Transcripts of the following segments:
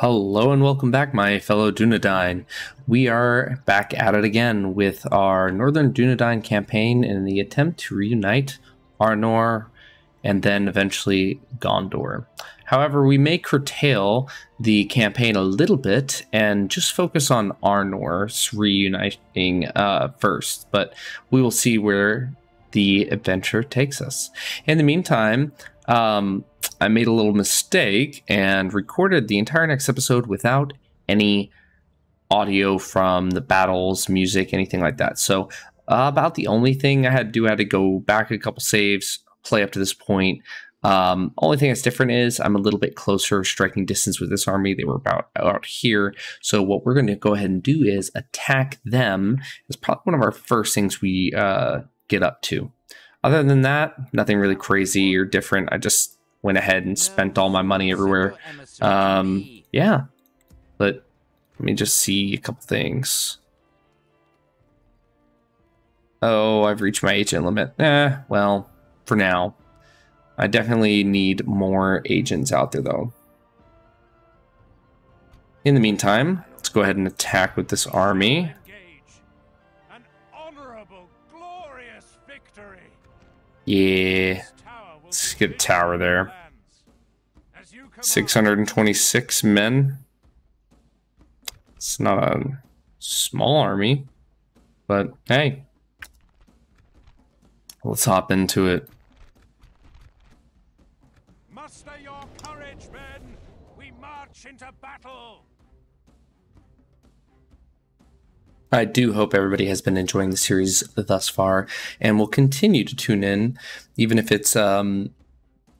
Hello and welcome back, my fellow Dunedain. We are back at it again with our Northern Dunedain campaign in the attempt to reunite Arnor and then eventually Gondor. However, we may curtail the campaign a little bit and just focus on Arnor's reuniting uh, first, but we will see where the adventure takes us. In the meantime, um, I made a little mistake and recorded the entire next episode without any audio from the battles, music, anything like that. So, uh, about the only thing I had to do, I had to go back a couple saves, play up to this point. Um, only thing that's different is I'm a little bit closer striking distance with this army. They were about out here. So what we're going to go ahead and do is attack them. It's probably one of our first things we uh, get up to. Other than that, nothing really crazy or different. I just went ahead and spent all my money everywhere. Um, yeah, but let me just see a couple things. Oh, I've reached my agent limit. Eh, well, for now. I definitely need more agents out there, though. In the meantime, let's go ahead and attack with this army. Yeah. Let's get a tower there. 626 men. It's not a small army, but hey. Let's hop into it. I do hope everybody has been enjoying the series thus far and will continue to tune in, even if it's um,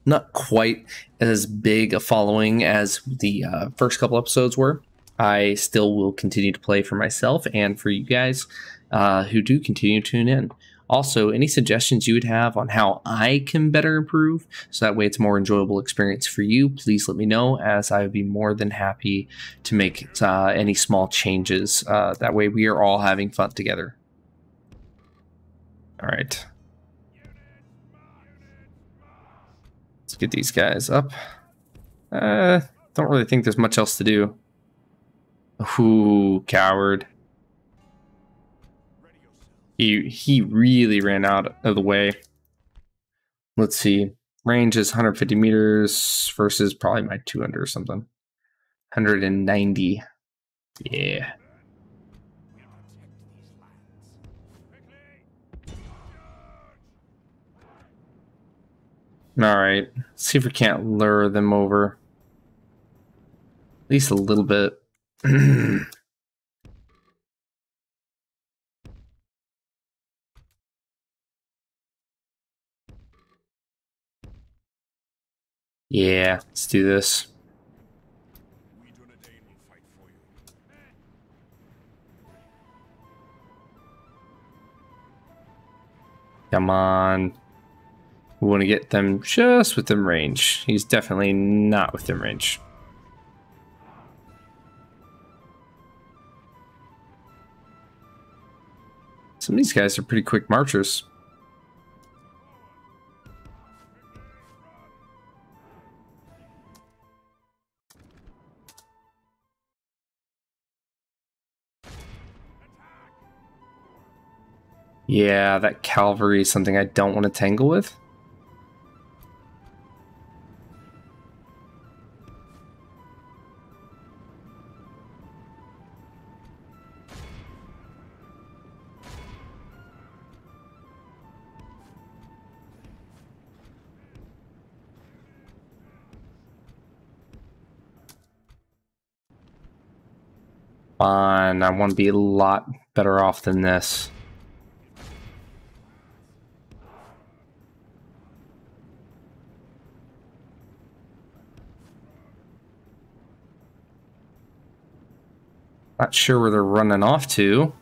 not quite as big a following as the uh, first couple episodes were. I still will continue to play for myself and for you guys uh, who do continue to tune in. Also, any suggestions you would have on how I can better improve so that way it's a more enjoyable experience for you, please let me know as I would be more than happy to make uh, any small changes. Uh, that way we are all having fun together. All right. Let's get these guys up. Uh, don't really think there's much else to do. Ooh, coward. He he really ran out of the way. Let's see. Range is 150 meters versus probably my 200 or something. 190. Yeah. Alright. See if we can't lure them over. At least a little bit. Yeah, let's do this. Come on. We want to get them just within range. He's definitely not within range. Some of these guys are pretty quick marchers. Yeah, that cavalry is something I don't want to tangle with. Fine, I want to be a lot better off than this. Not sure where they're running off to.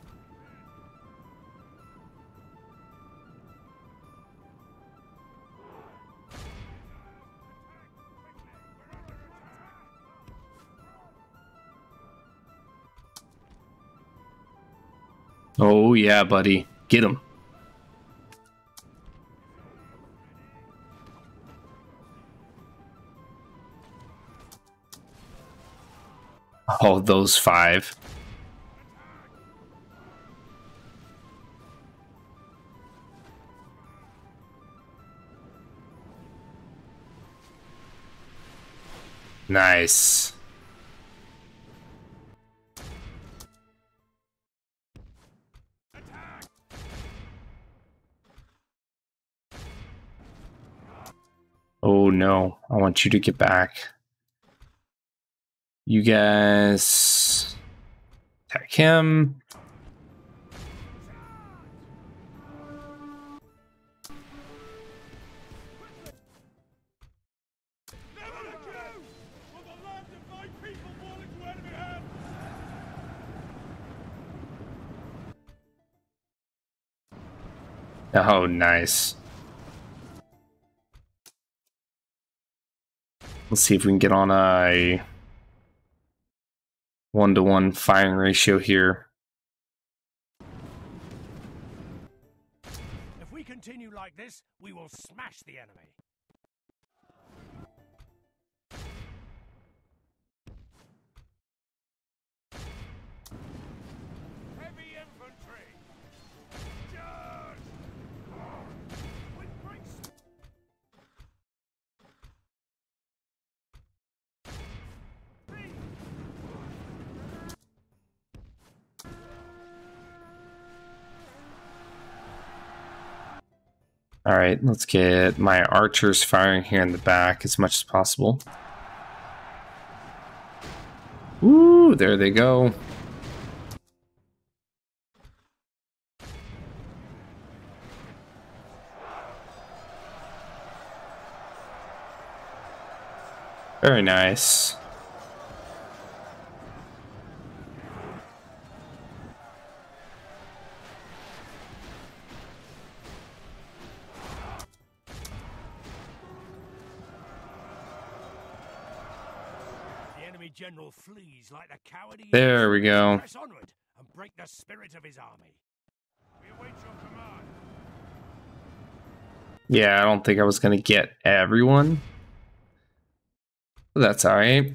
Oh yeah, buddy. Get him. Oh, those five. Nice. Oh no, I want you to get back. You guys attack him. Oh, nice. Let's see if we can get on a one-to-one firing ratio here. If we continue like this, we will smash the enemy. All right, let's get my archers firing here in the back as much as possible. Ooh, there they go. Very nice. Await your command. Yeah, I don't think I was gonna get everyone. That's alright.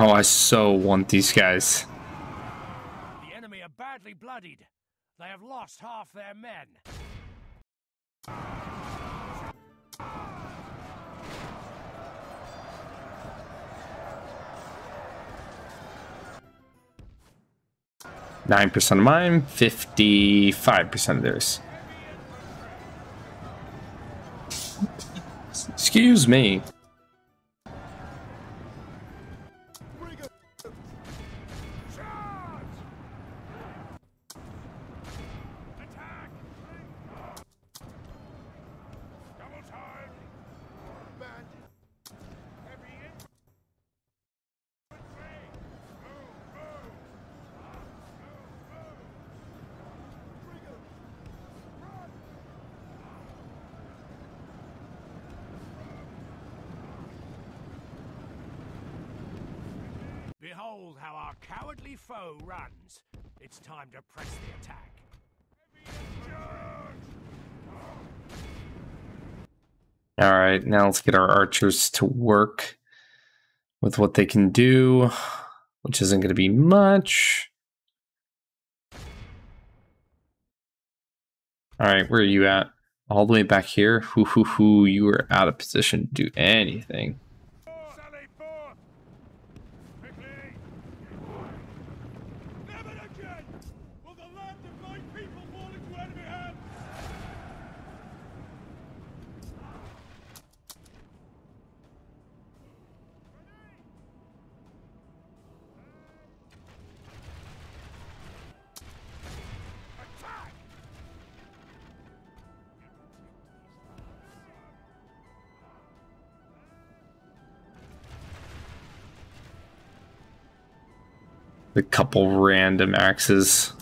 Oh, I so want these guys. The enemy are badly bloodied. They have lost half their men. Nine percent of mine, fifty-five percent of theirs. Excuse me. Runs. It's time to press the attack. Alright, now let's get our archers to work with what they can do, which isn't going to be much. Alright, where are you at? All the way back here? Hoo hoo hoo, you are out of position to do anything. the couple random axes.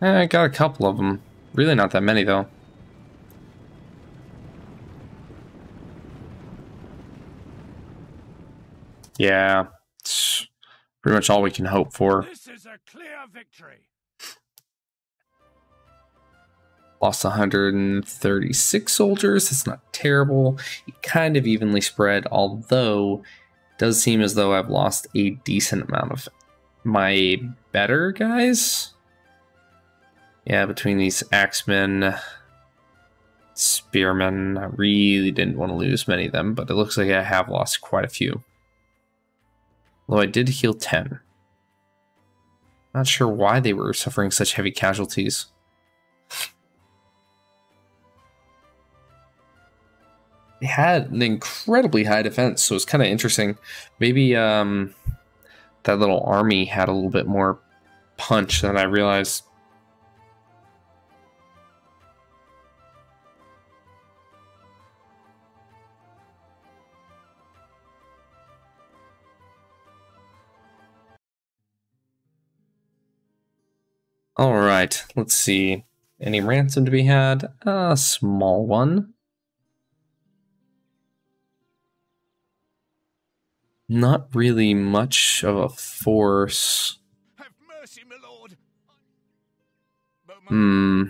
And eh, I got a couple of them. Really not that many though. Yeah, it's pretty much all we can hope for. This is a clear victory. Lost 136 soldiers. That's not terrible. It kind of evenly spread, although it does seem as though I've lost a decent amount of my better guys. Yeah, between these axemen, spearmen, I really didn't want to lose many of them, but it looks like I have lost quite a few. Though I did heal 10. Not sure why they were suffering such heavy casualties. Had an incredibly high defense, so it's kind of interesting. Maybe um, that little army had a little bit more punch than I realized. All right, let's see. Any ransom to be had? A small one. Not really much of a force. Mercy. Hmm.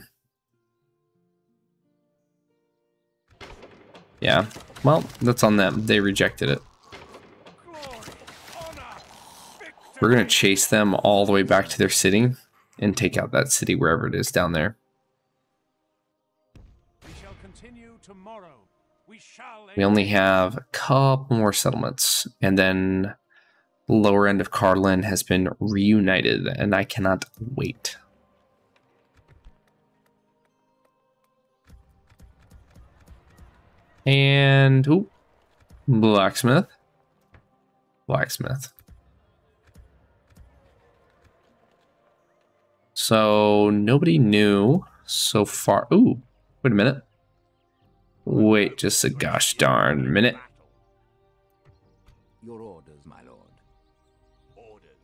Yeah. Well, that's on them. They rejected it. We're going to chase them all the way back to their city and take out that city wherever it is down there. We only have a couple more settlements, and then the lower end of Cardolan has been reunited, and I cannot wait. And ooh, blacksmith, blacksmith. So nobody knew so far. Ooh, wait a minute. Wait just a gosh darn minute. Your orders, my lord. Orders.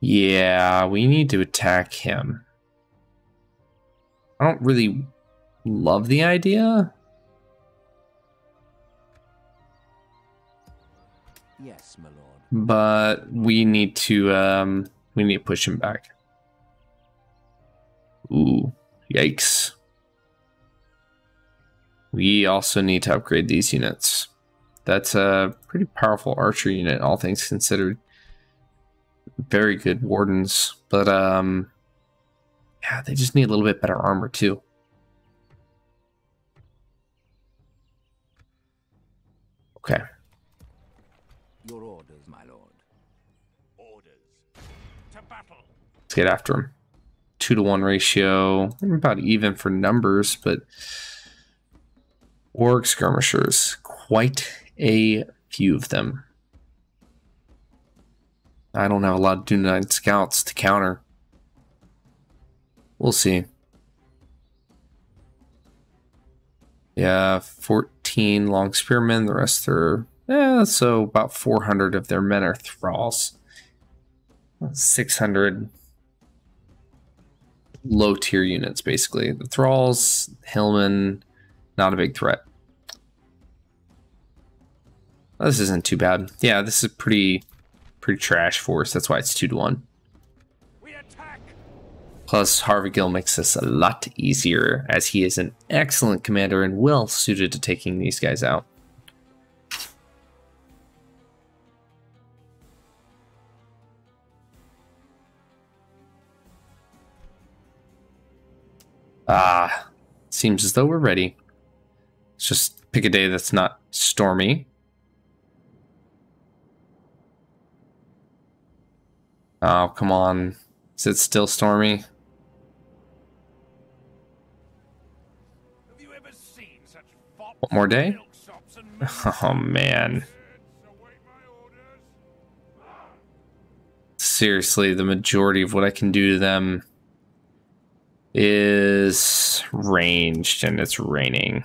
Yeah, we need to attack him. I don't really love the idea. Yes, my lord. but we need to um we need to push him back. Ooh, yikes. We also need to upgrade these units. That's a pretty powerful archer unit, all things considered. Very good wardens, but um yeah, they just need a little bit better armor too. Okay. Your orders, my lord. Orders. To battle. Let's get after him. Two to one ratio. About even for numbers, but orc skirmishers. Quite a few of them. I don't have a lot of Dunedain scouts to counter. We'll see. Yeah, 14 long spearmen. The rest are, yeah, so about 400 of their men are thralls. 600 low tier units, basically. The thralls, Hillman, not a big threat. This isn't too bad. Yeah, this is pretty pretty trash force. That's why it's two to one. We attack. Plus, Harvigill makes this a lot easier, as he is an excellent commander and well suited to taking these guys out. Ah, seems as though we're ready. Let's just pick a day that's not stormy. Oh, come on. Is it still stormy? Have you ever seen such One more day? milksops and milk Oh man. Yes, await my orders. Seriously, the majority of what I can do to them is ranged and it's raining.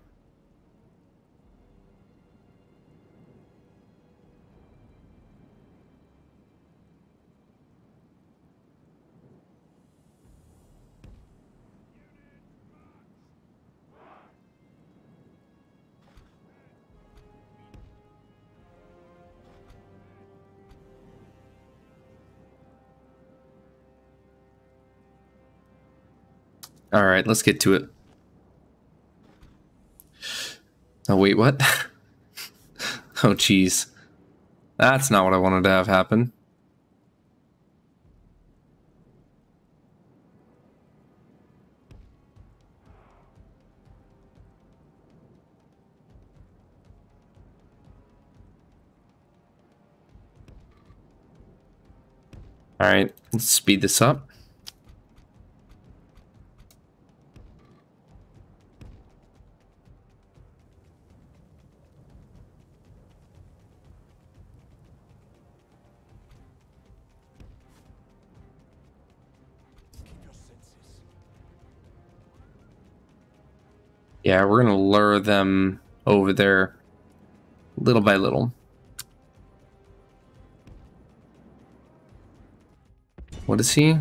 All right, let's get to it. Oh, wait, what? oh, jeez. That's not what I wanted to have happen. All right, let's speed this up. Yeah, we're gonna lure them over there little by little. What is he?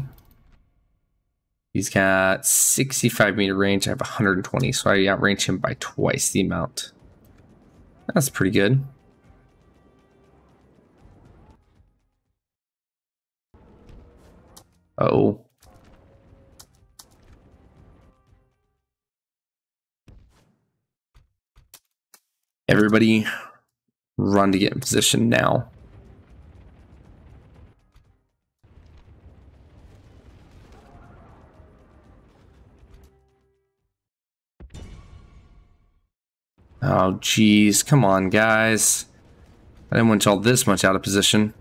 He's got 65 meter range. I have 120, so I outrange him by twice the amount. That's pretty good. Oh. Everybody run to get in position now. Oh, geez. Come on, guys. I didn't want y'all this much out of position.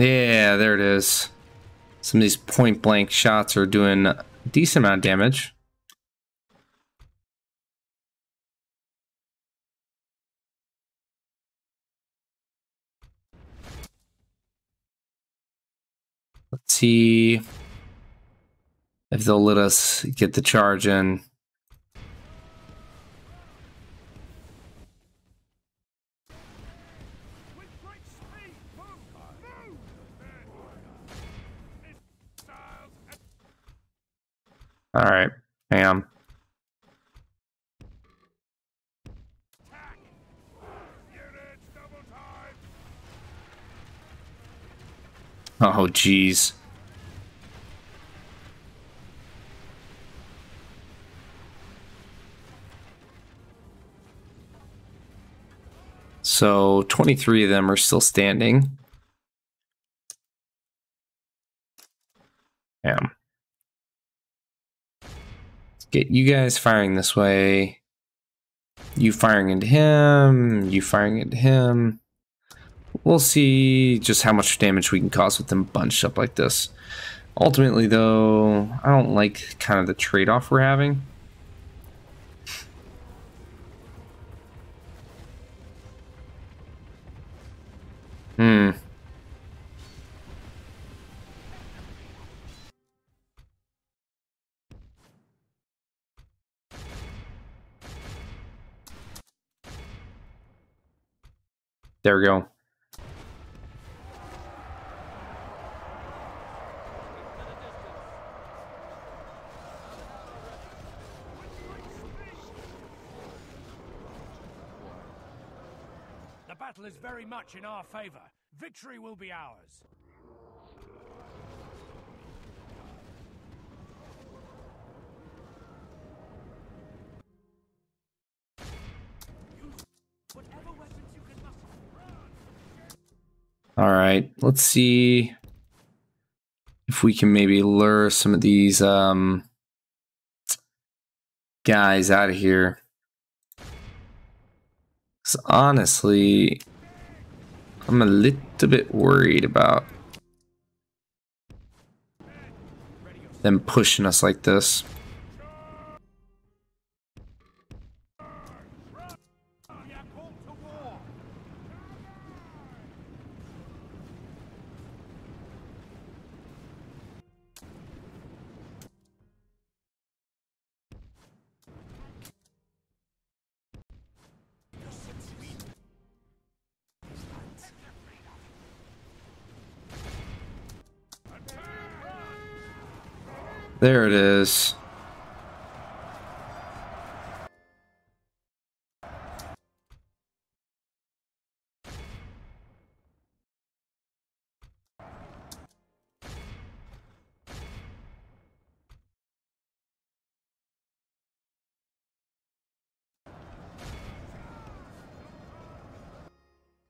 Yeah, there it is. Some of these point blank shots are doing a decent amount of damage. Let's see if they'll let us get the charge in. All right, bam. Oh, jeez. So 23 of them are still standing. Damn get you guys firing this way. You firing into him, you firing into him. We'll see just how much damage we can cause with them bunched up like this. Ultimately, though, I don't like kind of the trade-off we're having. Hmm. There we go. The battle is very much in our favor. Victory will be ours. All right, let's see if we can maybe lure some of these um, guys out of here. 'Cause honestly, I'm a little bit worried about them pushing us like this. There it is.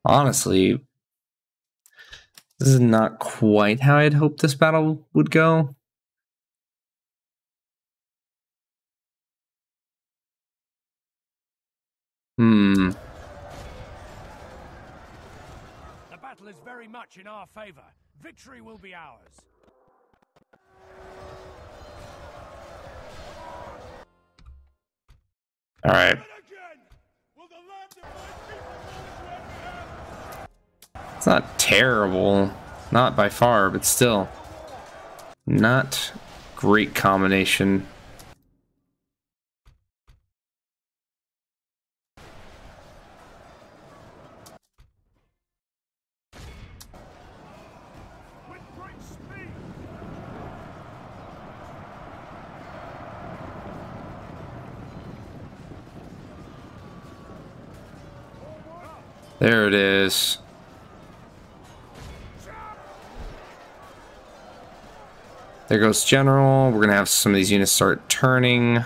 Honestly, this is not quite how I'd hoped this battle would go. Hmm. The battle is very much in our favor. Victory will be ours. All right. It's not terrible. Not by far, but still. Not great combination. With great speed. There. There goes General. We're going to have some of these units start turning.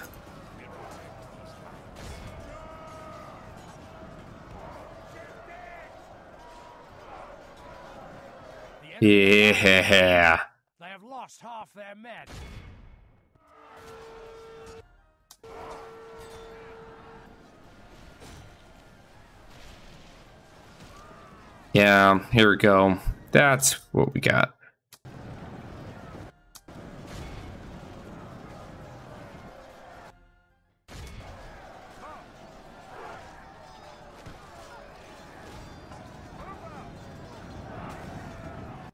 Yeah. Yeah, here we go. That's what we got.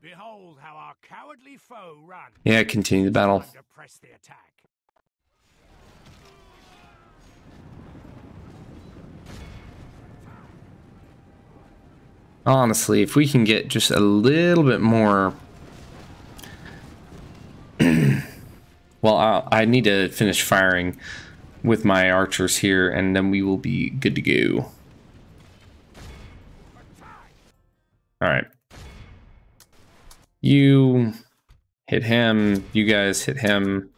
Behold how our cowardly foe run. Yeah, continue the battle. Time to press the attack. Honestly, if we can get just a little bit more. well, I, I need to finish firing with my archers here, and then we will be good to go. Alright. You hit him. You guys hit him.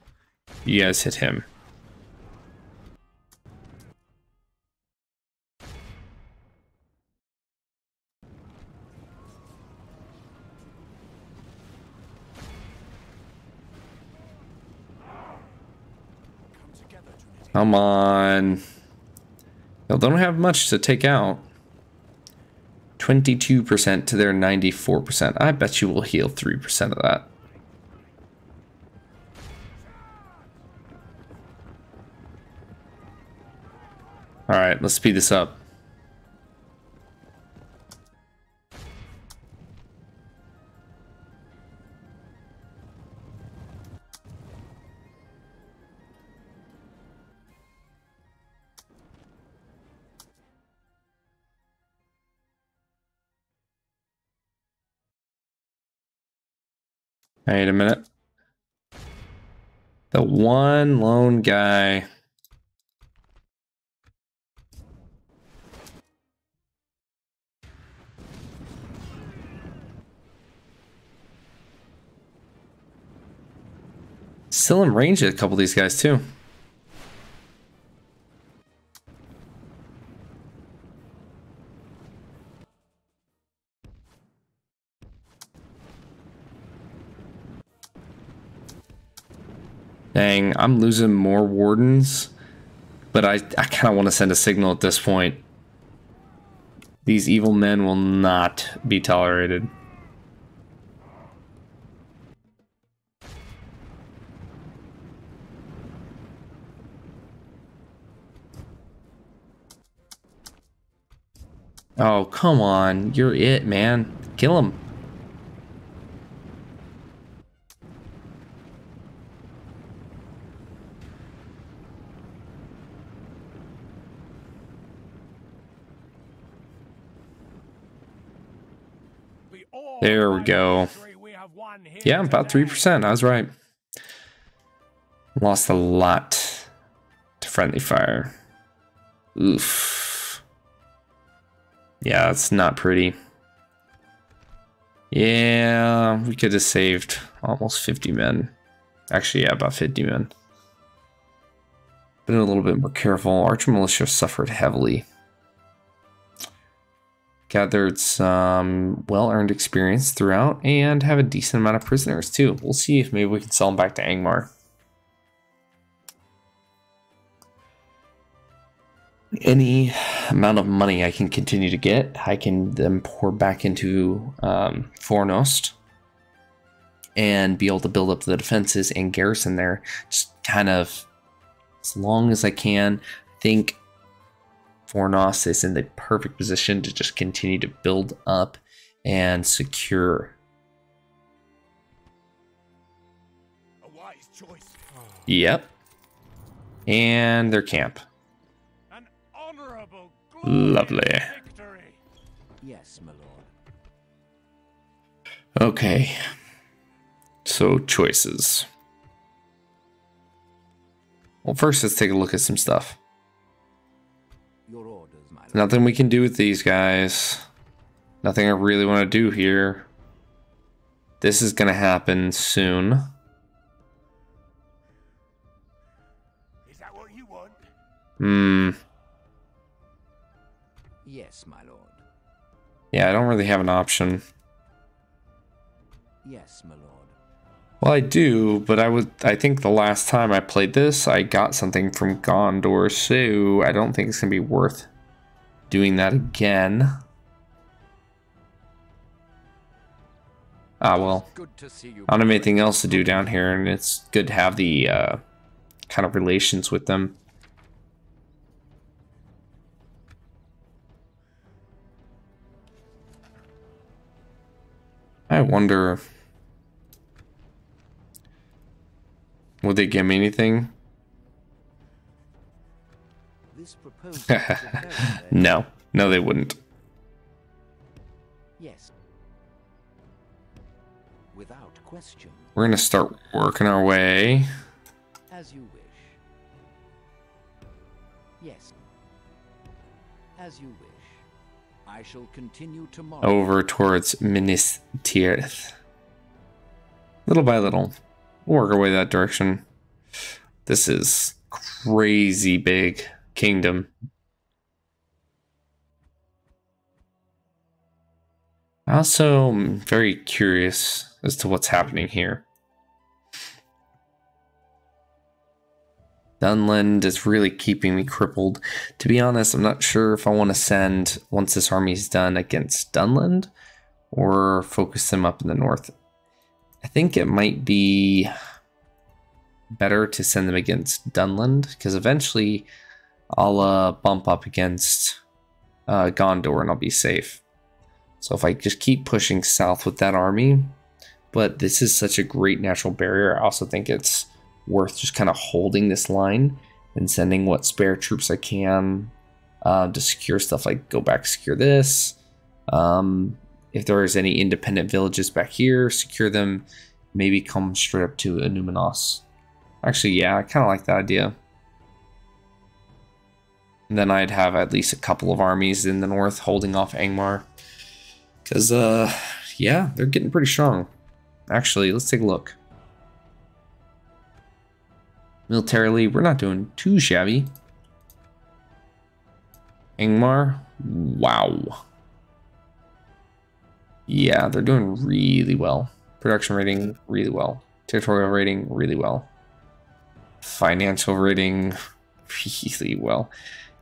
You guys hit him. Come on. They don't have much to take out. 22% to their 94%. I bet you will heal 3% of that. Alright, let's speed this up. Wait a minute. The one lone guy. Still in range of a couple of these guys too. Dang, I'm losing more wardens, but I, I kind of want to send a signal at this point. These evil men will not be tolerated. Oh, come on. You're it, man. Kill him. There go. Yeah, about 3%. I was right. Lost a lot to friendly fire. Oof. Yeah, it's not pretty. Yeah, we could have saved almost 50 men. Actually, yeah, about 50 men. Been a little bit more careful. Archer militia suffered heavily gathered some well-earned experience throughout, and have a decent amount of prisoners too. We'll see if maybe we can sell them back to Angmar. Any amount of money I can continue to get, I can then pour back into um, Fornost and be able to build up the defenses and garrison there. Just kind of as long as I can. I think Fornost is in the perfect position to just continue to build up and secure. Yep. And their camp. Lovely. Victory. Yes, my lord. Okay. So choices. Well, first let's take a look at some stuff. Nothing we can do with these guys. Nothing I really want to do here. This is going to happen soon. Is that what you want? Hmm. Yes, my lord. Yeah, I don't really have an option. Yes, my lord. Well, I do, but I would. I think the last time I played this, I got something from Gondor, so I don't think it's gonna be worth doing that again. Ah, well. I don't have anything else to do down here, and it's good to have the uh, kind of relations with them. I wonder... Would they give me anything? no, no, they wouldn't. Yes. Without question. We're gonna start working our way. As you wish. Yes. As you wish. I shall continue tomorrow. Over towards Minas Tirith. Little by little. We'll work our way that direction. This is crazy big kingdom. Also am very curious as to what's happening here. Dunland is really keeping me crippled. To be honest, I'm not sure if I want to send, once this army is done, against Dunland or focus them up in the north. I think it might be better to send them against Dunland because eventually I'll uh, bump up against uh, Gondor and I'll be safe. So if I just keep pushing south with that army, but this is such a great natural barrier, I also think it's worth just kind of holding this line and sending what spare troops I can uh, to secure stuff like go back secure this. Um, if there is any independent villages back here, secure them. Maybe come straight up to Numinos. Actually, yeah, I kind of like that idea. And then I'd have at least a couple of armies in the north holding off Angmar. Because, uh, yeah, they're getting pretty strong. Actually, let's take a look. Militarily, we're not doing too shabby. Angmar, wow. Yeah, they're doing really well. Production rating, really well. Territorial rating, really well. financial rating really well.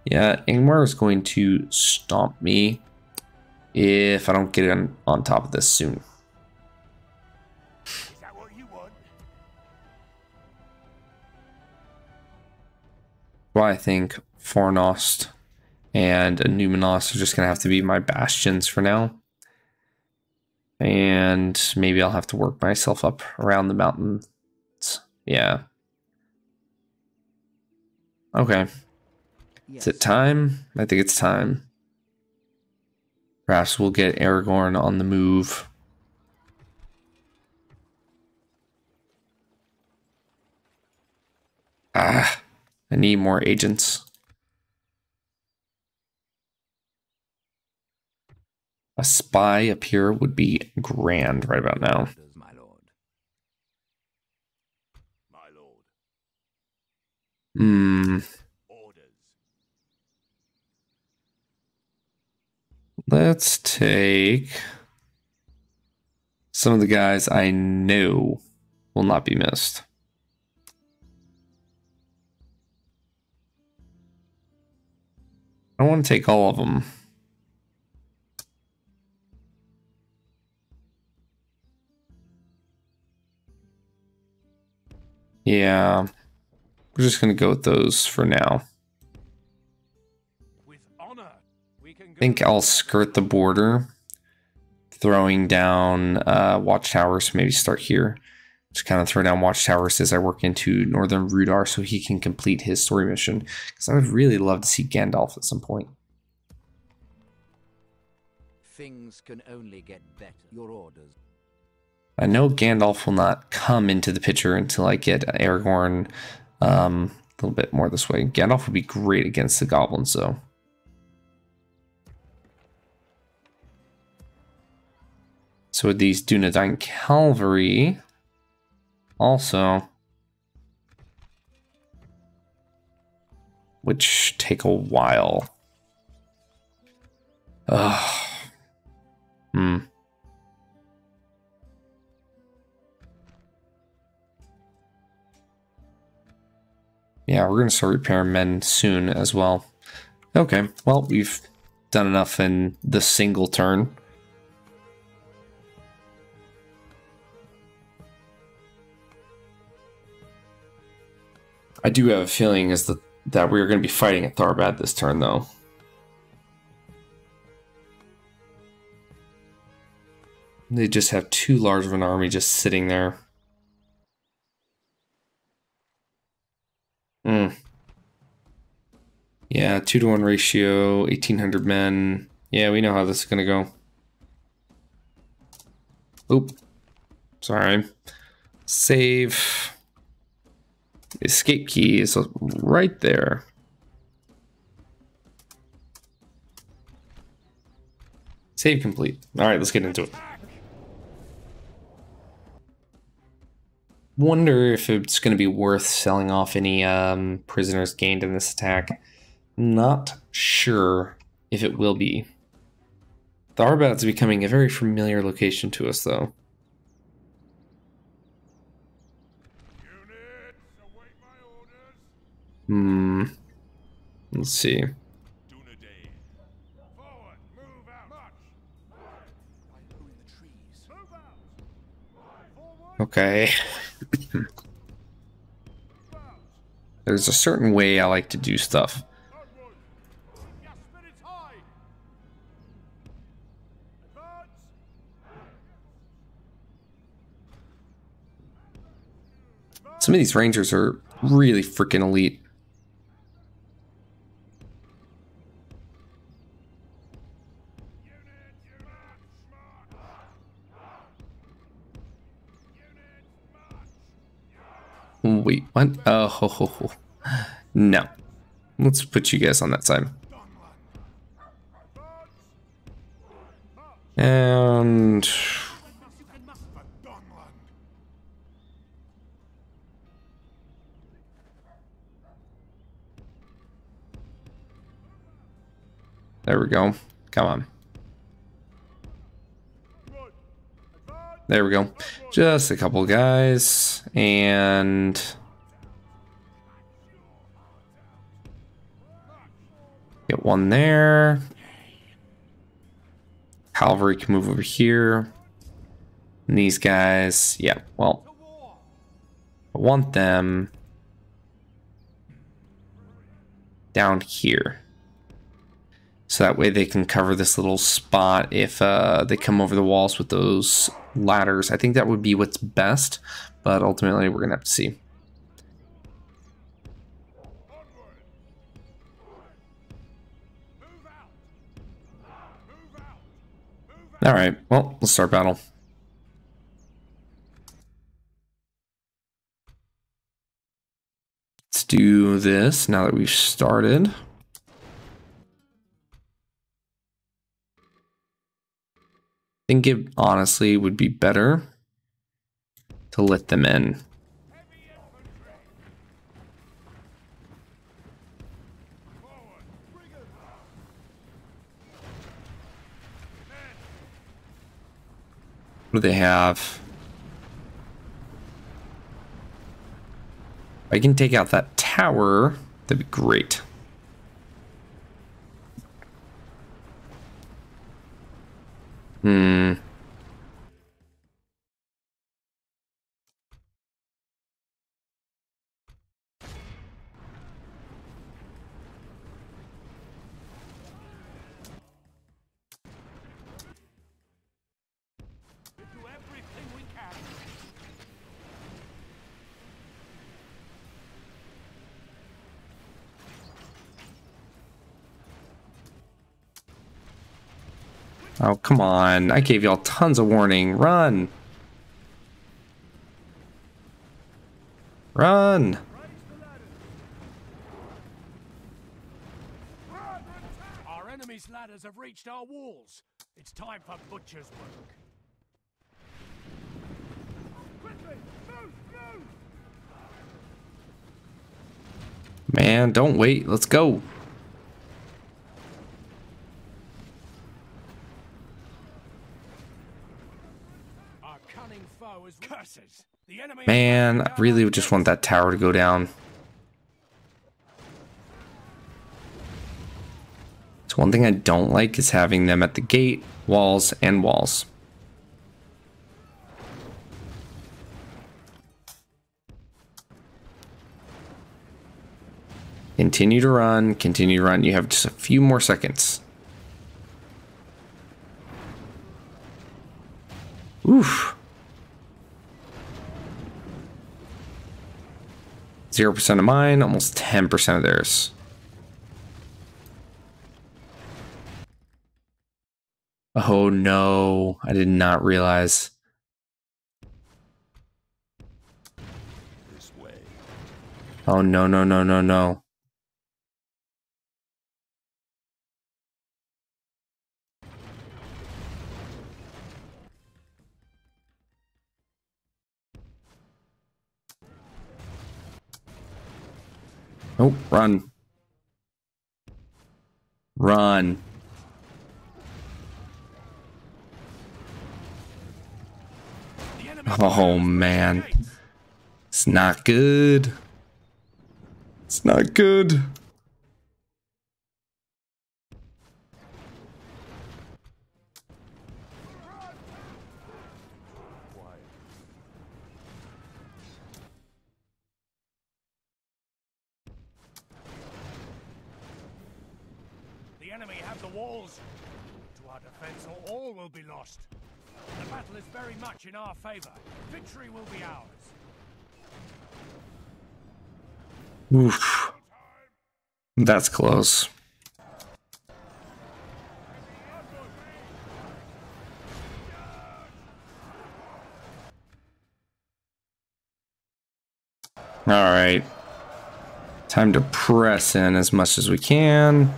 Yeah, Angmar is going to stomp me if I don't get on, on top of this soon. Well, I think Fornost and Annuminas are just going to have to be my bastions for now. And maybe I'll have to work myself up around the mountains. Yeah. Okay. Yes. Is it time? I think it's time. Perhaps we'll get Aragorn on the move. Ah, I need more agents. A spy up here would be grand right about now. My lord. My lord. Hmm. Orders. Let's take some of the guys I know will not be missed. I want to take all of them. Yeah, we're just going to go with those for now. Think I'll skirt the border, throwing down uh, watchtowers. Maybe start here. Just kind of throw down watchtowers as I work into Northern Rhudaur so he can complete his story mission. Because I would really love to see Gandalf at some point. Things can only get better. Your orders. I know Gandalf will not come into the picture until I get Aragorn um, a little bit more this way. Gandalf would be great against the goblins, though. So with these Dunedain cavalry, also, which take a while. Ugh. Hmm. Yeah, we're gonna start repairing men soon as well. Okay, well, we've done enough in the single turn. I do have a feeling is that that we're gonna be fighting at Tharbad this turn though. They just have too large of an army just sitting there. Hmm. Yeah, two to one ratio, eighteen hundred men. Yeah, we know how this is gonna go. Oop. Sorry. Save. Escape key is right there. Save complete. All right, let's get into it. Wonder if it's going to be worth selling off any um, prisoners gained in this attack. Not sure if it will be. Tharbad's becoming a very familiar location to us, though. Units, await my orders. Hmm. Let's see. Okay. There's a certain way I like to do stuff. Some of these rangers are really freaking elite. Wait, what? Oh, ho, ho, ho. no. Let's put you guys on that side. And there we go. Come on. There we go. Just a couple guys. And... Get one there. Calvary can move over here. And these guys, yeah, well, I want them down here. So that way they can cover this little spot if uh, they come over the walls with those ladders. I think that would be what's best, but ultimately we're going to have to see. All right, well, let's start battle. Let's do this now that we've started. Think it honestly would be better to let them in. What do they have? I can take out that tower, that'd be great. Hmm. Oh, come on. I gave y'all tons of warning. Run. Run. Our enemy's ladders have reached our walls. It's time for butcher's work. Man, don't wait. Let's go. Man, I really just want that tower to go down. So one thing I don't like is having them at the gate, walls, and walls. Continue to run, continue to run. You have just a few more seconds. Oof. 0% of mine, almost 10% of theirs. Oh no, I did not realize. Oh no, no, no, no, no. Oh, run. Run. Oh, man. It's not good. It's not good. Will be lost. The battle is very much in our favor. Victory will be ours. Oof. That's close. All right. Time to press in as much as we can.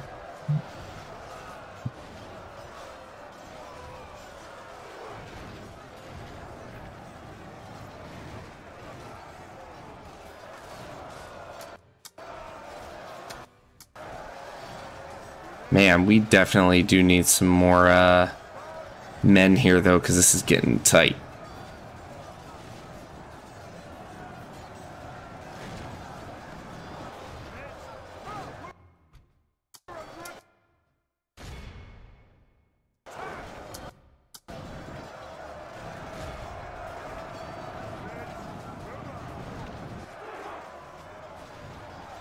we definitely do need some more uh, men here, though, because this is getting tight.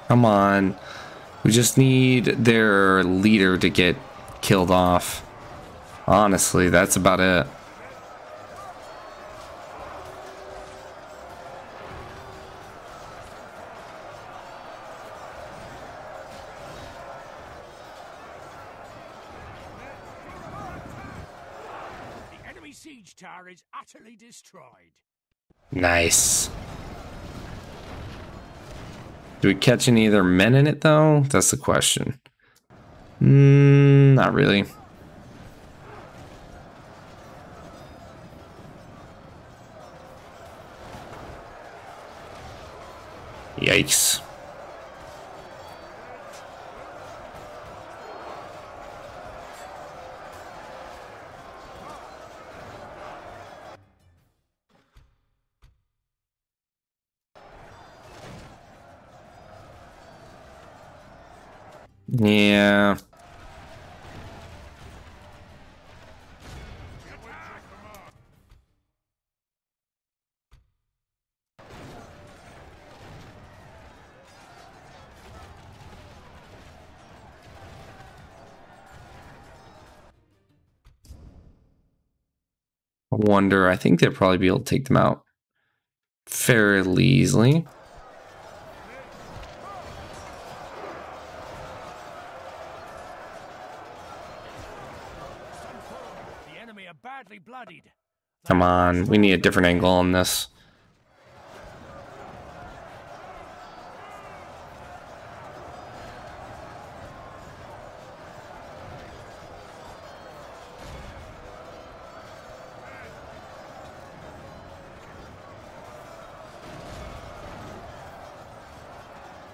Come on. We just need their leader to get killed off. Honestly, that's about it. The enemy siege tower is utterly destroyed. Nice. Do we catch any other men in it, though? That's the question. Mm, not really. Yikes. Yeah. I wonder, I think they'd probably be able to take them out fairly easily. Come on, we need a different angle on this.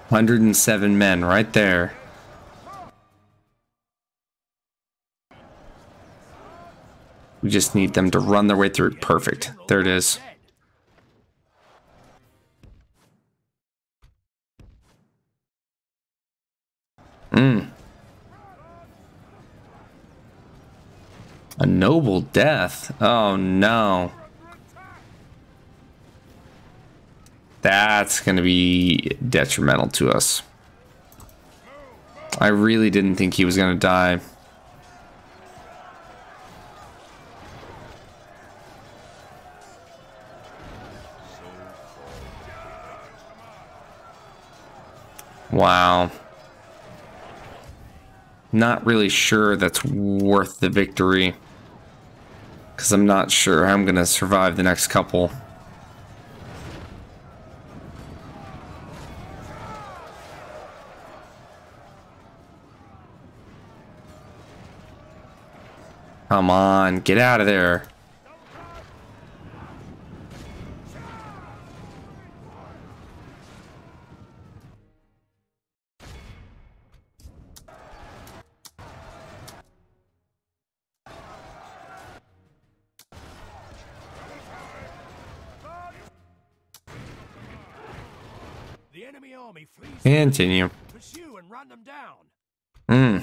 Hundred and seven men right there. We just need them to run their way through. Perfect. There it is. Dead. Mm. A noble death. Oh no. That's going to be detrimental to us. I really didn't think he was going to die. Wow. Not really sure that's worth the victory. Because I'm not sure I'm going to survive the next couple. Come on, get out of there. Continue. Pursue and run them down. Hmm.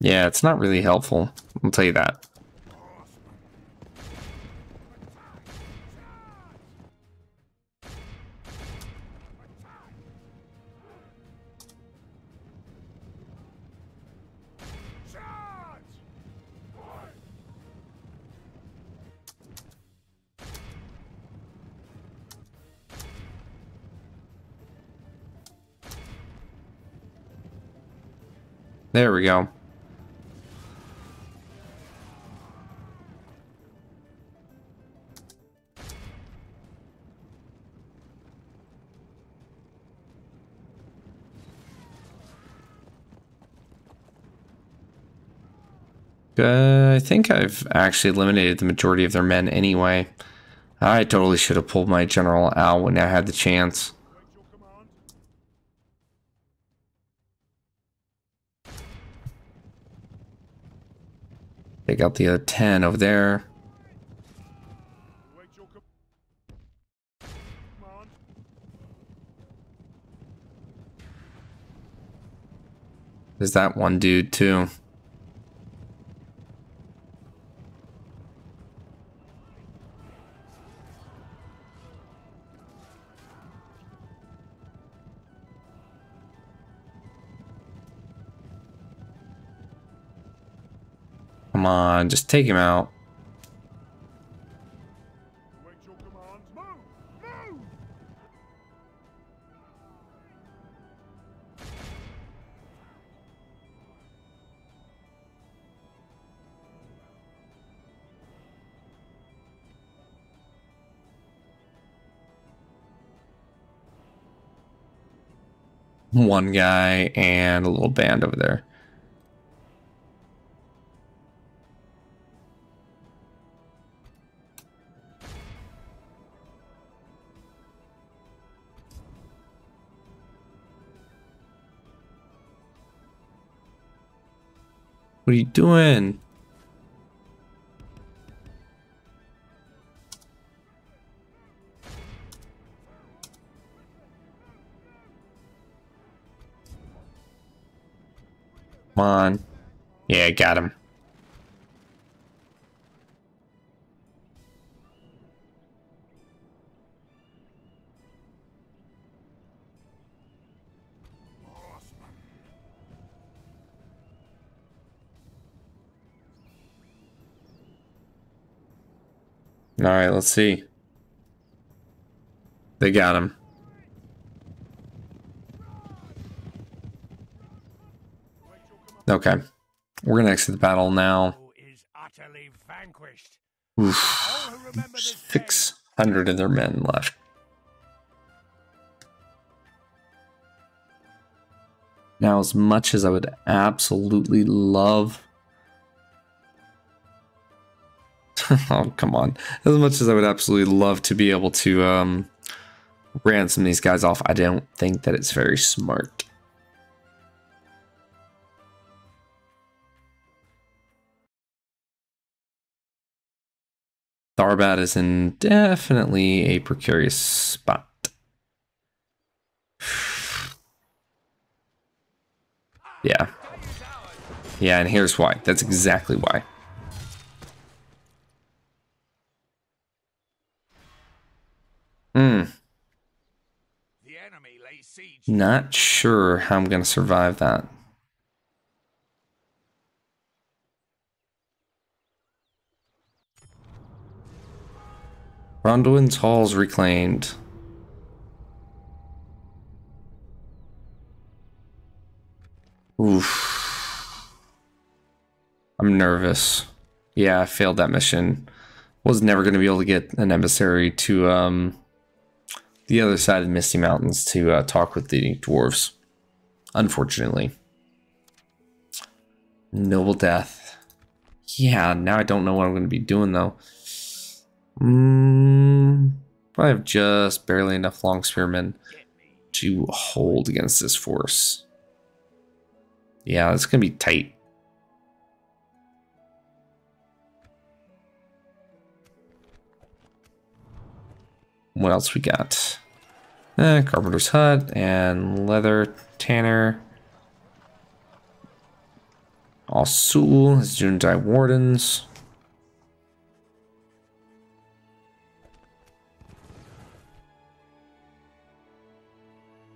Yeah, it's not really helpful. I'll tell you that. There we go. Uh, I think I've actually eliminated the majority of their men anyway. I totally should have pulled my general out when I had the chance. Take out the other 10 over there. There's that one dude too. Come on, just take him out. One guy and a little band over there. What are you doing? Come on. Yeah, I got him. All right, let's see. They got him. Okay. We're going to exit the battle now. Who is utterly vanquished. Oof. All who remember this day 600 of their men left. Now, as much as I would absolutely love. oh, come on. As much as I would absolutely love to be able to um, ransom these guys off, I don't think that it's very smart. Tharbad is in definitely a precarious spot. Yeah. Yeah, and here's why. That's exactly why. Hmm. The enemy lays siege. Not sure how I'm going to survive that. Ronduin's Hall's reclaimed. Oof. I'm nervous. Yeah, I failed that mission. Was never going to be able to get an emissary to um, the other side of the Misty Mountains to uh, talk with the dwarves. Unfortunately. Noble death. Yeah, now I don't know what I'm going to be doing though. Mm, I have just barely enough long spearmen to hold against this force. Yeah, it's going to be tight. What else we got? Eh, Carpenter's Hut and Leather Tanner. Alsul is Juntai Wardens.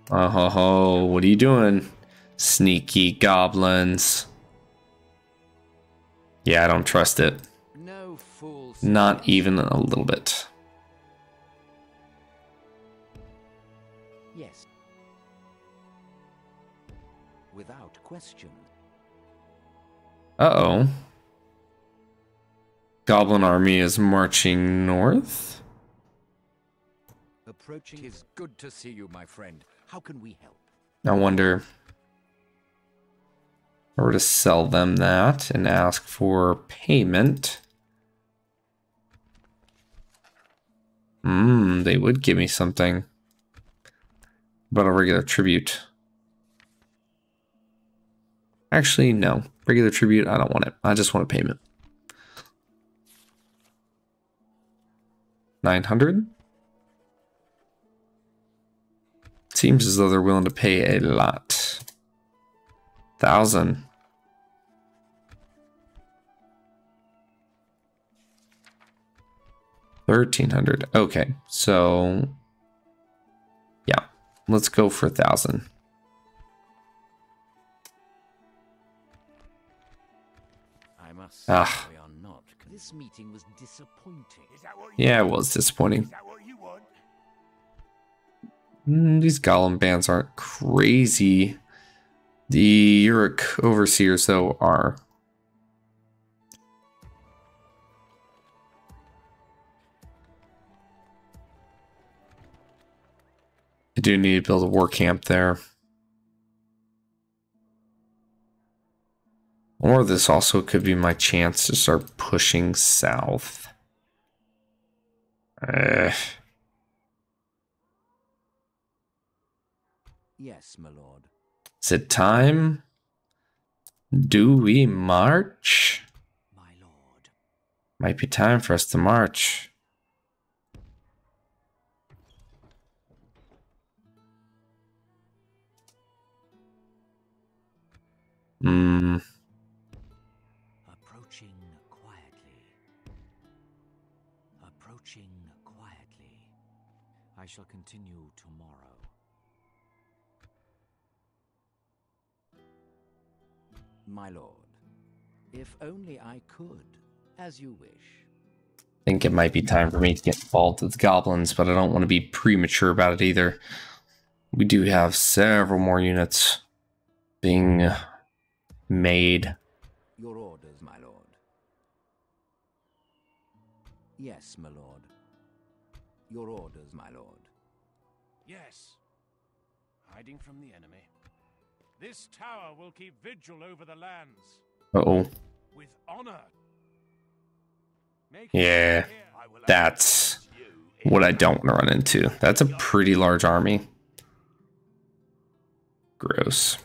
Oh ho ho, what are you doing? Sneaky goblins. Yeah, I don't trust it. No fools. Not even a little bit. Question. Uh oh. Goblin army is marching north. Approaching is good to see you, my friend. How can we help? I wonder if I were to sell them that and ask for payment. Hmm, they would give me something. But a regular tribute. Actually, no. Regular tribute, I don't want it. I just want a payment. 900? Seems as though they're willing to pay a lot. Thousand. Thirteen hundred. Okay, so yeah, let's go for a thousand. Ah, We are not. This meeting was disappointing. Is that what you yeah, it was disappointing. Is that what you want? Mm, these golem bands aren't crazy. The Uruk overseers, though, are. I do need to build a war camp there. Or this also could be my chance to start pushing south. Eh. Yes, my lord. Is it time? Do we march? My lord. Might be time for us to march. Hmm. My lord, if only I could, as you wish. I think it might be time for me to get involved with the goblins, but I don't want to be premature about it either. We do have several more units being made. Your orders, my lord. Yes, my lord. Your orders, my lord. Yes. Hiding from the enemy. This tower will keep vigil over the lands. Uh oh. With honor. Make Yeah, it clear I will that's what I don't want to run into. That's a pretty large army. Gross.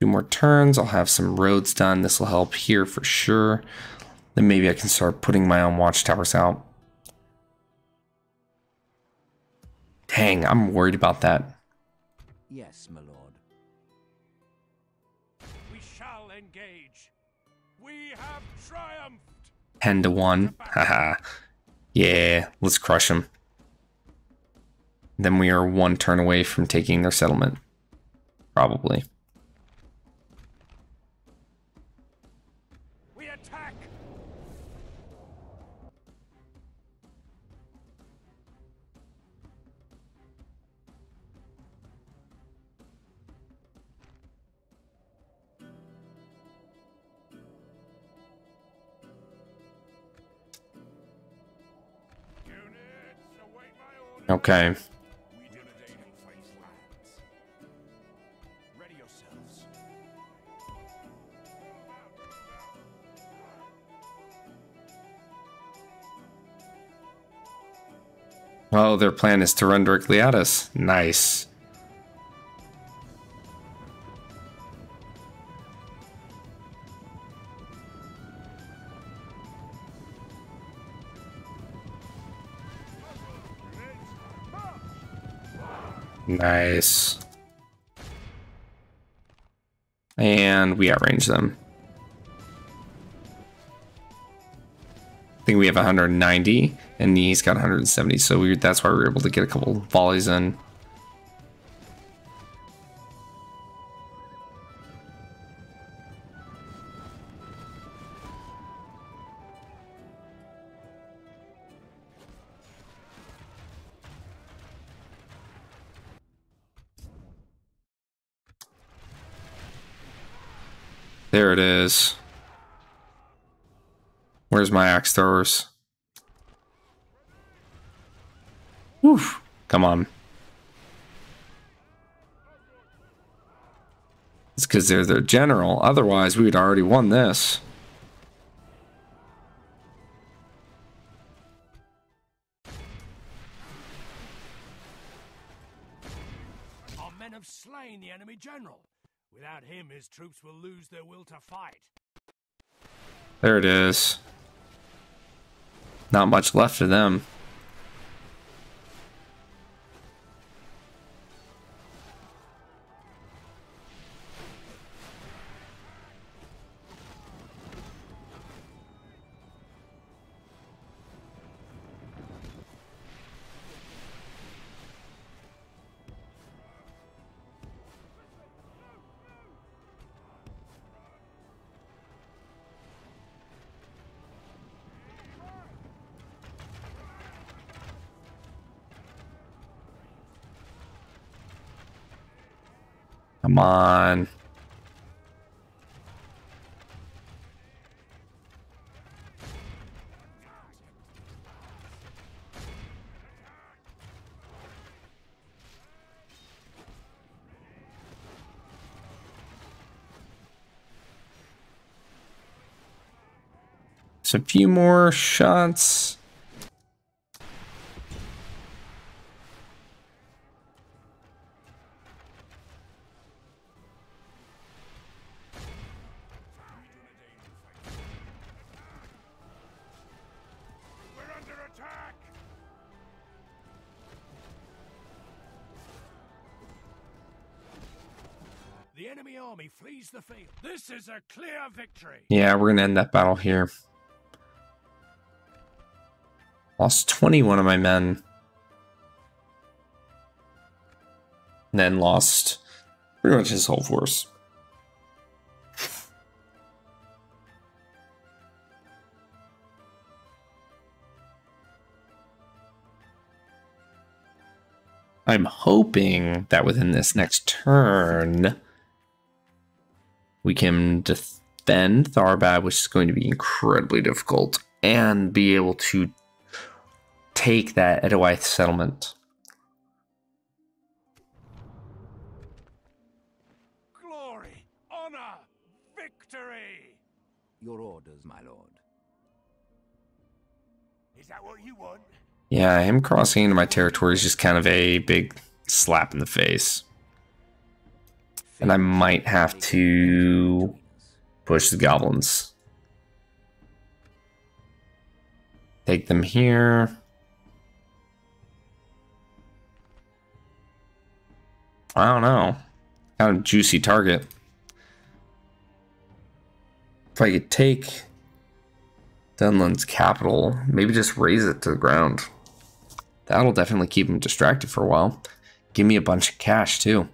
Two more turns. I'll have some roads done. This will help here for sure. Then maybe I can start putting my own watchtowers out. Dang, I'm worried about that. Yes, my lord. We shall engage. We have triumphed. 10 to 1. Haha. yeah, let's crush them. Then we are one turn away from taking their settlement. Probably. Okay. Oh, their plan is to run directly at us. Nice. Nice. And we outrange them. I think we have 190, and he's got 170. So we, that's why we were able to get a couple volleys in. There it is. Where's my axe throwers? Woof. Come on. It's because they're their general. Otherwise, we would already won this. Our men have slain the enemy general. Without him, his troops will lose their will to fight. There it is. Not much left of them. On. Just a few more shots. The field. This is a clear victory. Yeah, we're gonna end that battle here. Lost 21 of my men. And then lost pretty much his whole force. I'm hoping that within this next turn, we can defend Tharbad, which is going to be incredibly difficult, and be able to take that Edelweiss settlement. Glory, honor, victory! Your orders, my lord. Is that what you want? Yeah, him crossing into my territory is just kind of a big slap in the face. And I might have to push the goblins. Take them here. I don't know. Kind of juicy target. If I could take Dunland's capital, maybe just raze it to the ground. That'll definitely keep him distracted for a while. Give me a bunch of cash too.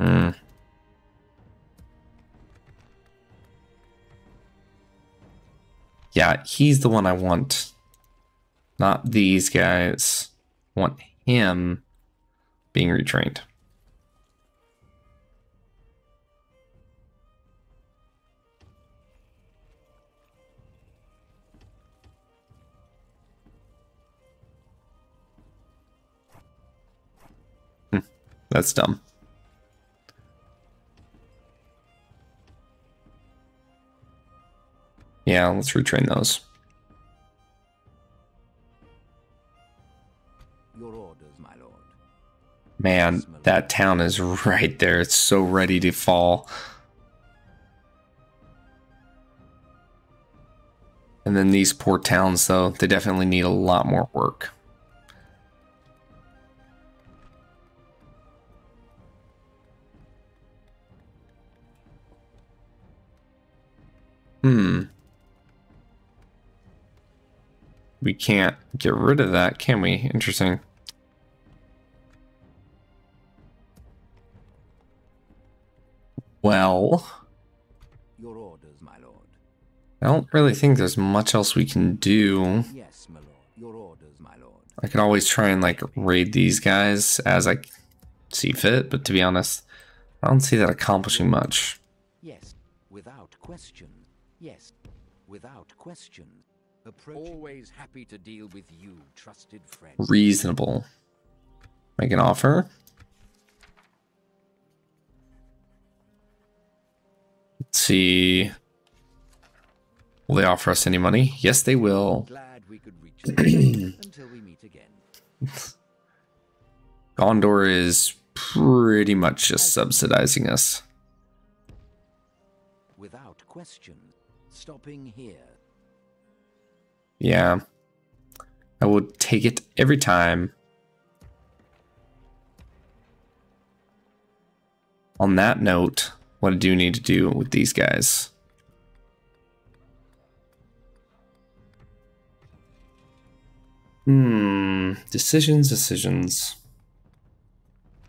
Hmm. Yeah, he's the one I want. Not these guys. I want him being retrained. Hmm, That's dumb. Yeah, let's retrain those. Your orders, my lord. Man, that town is right there. It's so ready to fall. And then these poor towns, though, they definitely need a lot more work. Hmm. We can't get rid of that, can we? Interesting. Well, Your orders, my lord. I don't really think there's much else we can do. Yes, my lord. Your orders, my lord. I could always try and like raid these guys as I see fit, but to be honest, I don't see that accomplishing much. Yes, without question. Yes, without question. Always happy to deal with you, trusted friend. Reasonable. Make an offer. Let's see. Will they offer us any money? Yes, they will. Glad we could reach until we meet again. Gondor is pretty much just subsidizing us. Without question. Stopping here. Yeah. I will take it every time. On that note, what I do need to do with these guys. Hmm. Decisions, decisions.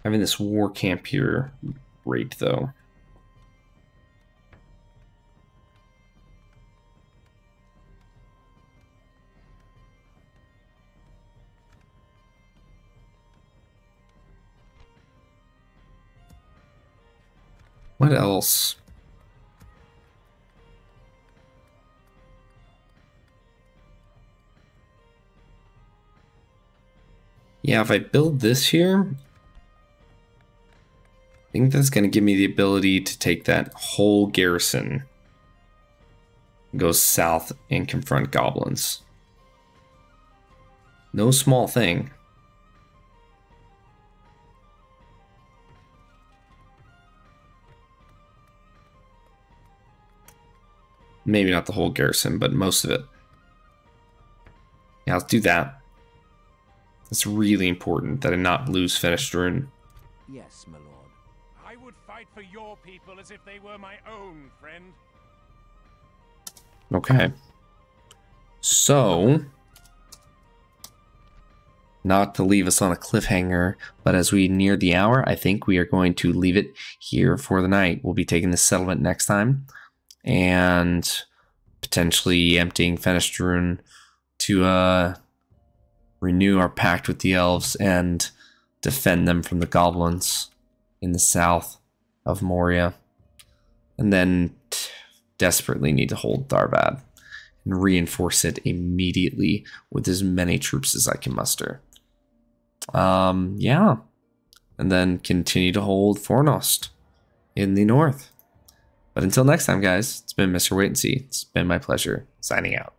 Having this war camp here, great though. What else? Yeah, if I build this here, I think that's going to give me the ability to take that whole garrison, go south and confront goblins. No small thing. Maybe not the whole garrison, but most of it. Yeah, let's do that. It's really important that I not lose Fenestrun. Yes, my lord. I would fight for your people as if they were my own, friend. Okay. So, not to leave us on a cliffhanger, but as we near the hour, I think we are going to leave it here for the night. We'll be taking the settlement next time and potentially emptying Fenestrun to uh, renew our pact with the elves and defend them from the goblins in the south of Moria. And then desperately need to hold Tharbad and reinforce it immediately with as many troops as I can muster. Um, yeah. And then continue to hold Fornost in the north. But until next time, guys, it's been Mr. Wait and See. It's been my pleasure signing out.